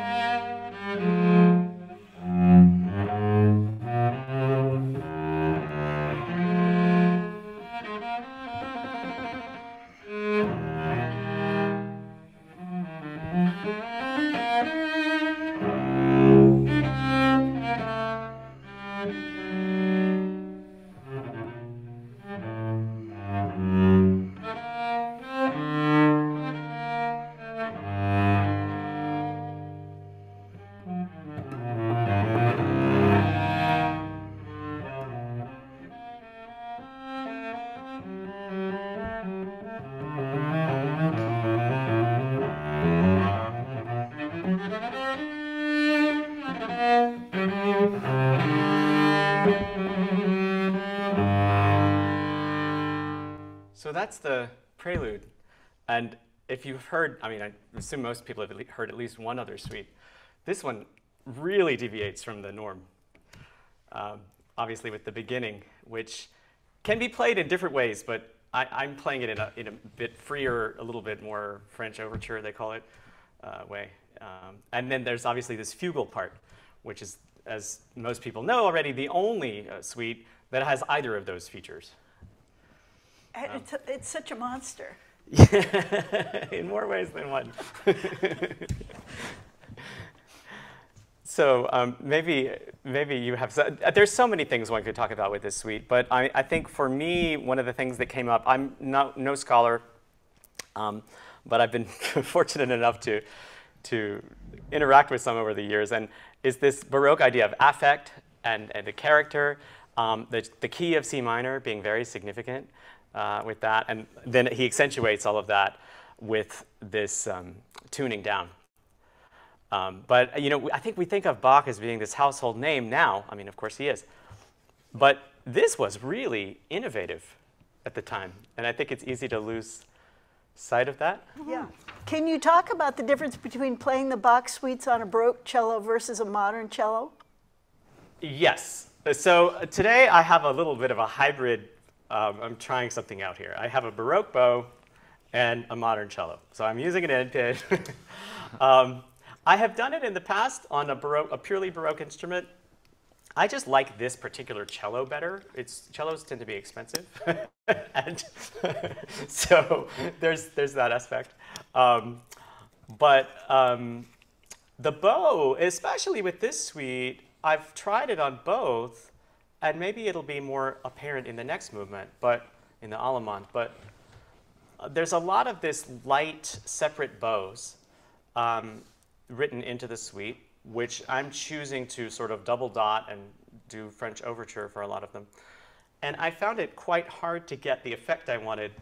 Yeah. So that's the prelude. And if you've heard, I mean, I assume most people have heard at least one other suite. This one really deviates from the norm. Um, obviously, with the beginning, which can be played in different ways, but I, am playing it in a, in a, bit freer, a little bit more French overture, they call it, uh, way. Um, and then there's obviously this fugal part, which is, as most people know already, the only uh, suite that has either of those features. Um, it's, a, it's such a monster. in more ways than one. so um, maybe, maybe you have, so, there's so many things one could talk about with this suite, but I, I think for me, one of the things that came up, I'm not, no scholar, um, but I've been fortunate enough to, to interact with some over the years, and is this Baroque idea of affect and, and the character, um, the, the key of C minor being very significant, uh, with that. And then he accentuates all of that with this um, tuning down. Um, but you know, I think we think of Bach as being this household name now. I mean, of course he is. But this was really innovative at the time. And I think it's easy to lose sight of that. Yeah. Can you talk about the difference between playing the Bach suites on a Baroque cello versus a modern cello? Yes. So today I have a little bit of a hybrid um, I'm trying something out here. I have a Baroque bow and a modern cello. So I'm using an end pin. um, I have done it in the past on a, Baroque, a purely Baroque instrument. I just like this particular cello better. It's, cellos tend to be expensive. and so there's, there's that aspect. Um, but um, the bow, especially with this suite, I've tried it on both and maybe it'll be more apparent in the next movement, but in the Allemande. But uh, there's a lot of this light, separate bows um, written into the suite, which I'm choosing to sort of double dot and do French overture for a lot of them. And I found it quite hard to get the effect I wanted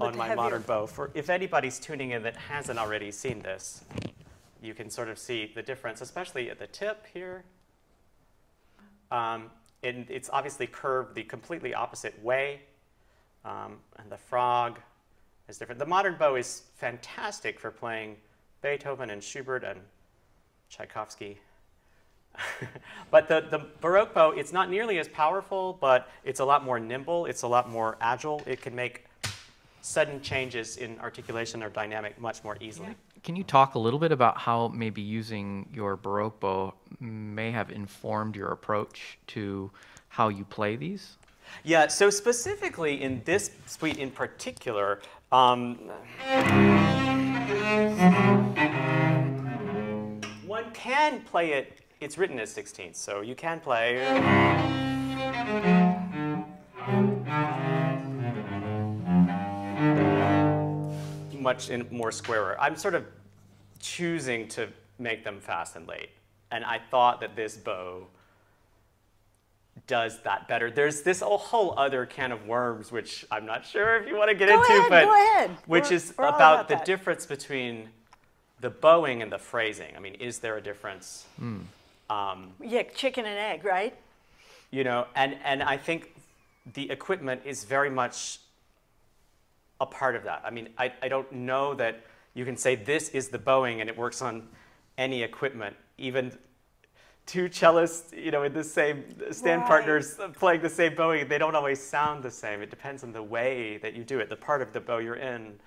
on my modern bow. For if anybody's tuning in that hasn't already seen this, you can sort of see the difference, especially at the tip here. Um, and it's obviously curved the completely opposite way. Um, and the frog is different. The modern bow is fantastic for playing Beethoven and Schubert and Tchaikovsky. but the, the Baroque bow, it's not nearly as powerful, but it's a lot more nimble. It's a lot more agile. It can make sudden changes in articulation or dynamic much more easily. Yeah. Can you talk a little bit about how maybe using your Baroque bow may have informed your approach to how you play these? Yeah, so specifically in this suite in particular, um, one can play it, it's written as 16th, so you can play much in more squarer. I'm sort of choosing to make them fast and late. And I thought that this bow does that better. There's this whole- whole other can of worms, which I'm not sure if you want to get Go into, ahead, but go ahead. which We're- is we're about, about the that. difference between the bowing and the phrasing. I mean, is there a difference? Um, Yeah, chicken and egg, right? you know, and and I think the equipment is very much a part of that. I mean, I, I don't know that you can say this is the bowing and it works on any equipment, even two cellists, you know, in the same stand Right. partners playing the same bowing, they don't always sound the same. It depends on the way that you do it, the part of the bow you're in,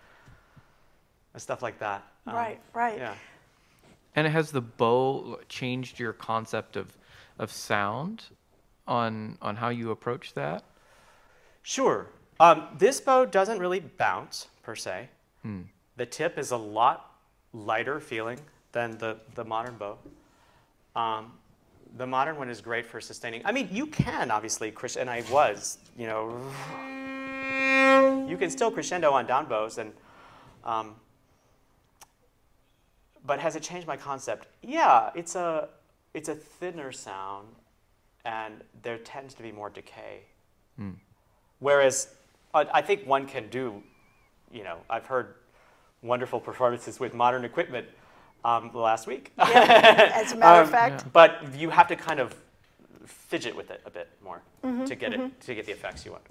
and stuff like that. Um, Right, right. Yeah. And has the bow changed your concept of of sound on on how you approach that? Sure. Um, this bow doesn't really bounce per se. The tip is a lot lighter feeling than the, the modern bow. Um, the modern one is great for sustaining. I mean, you can obviously crescendo, and I was, you know, you can still crescendo on down bows, and um, but has it changed my concept? Yeah, it's a it's a thinner sound, and there tends to be more decay. Whereas I I think one can do, you know, I've heard wonderful performances with modern equipment um, last week. As a matter of Um, fact, But you have to kind of fidget with it a bit more Mm-hmm, to get it to get the effects you want.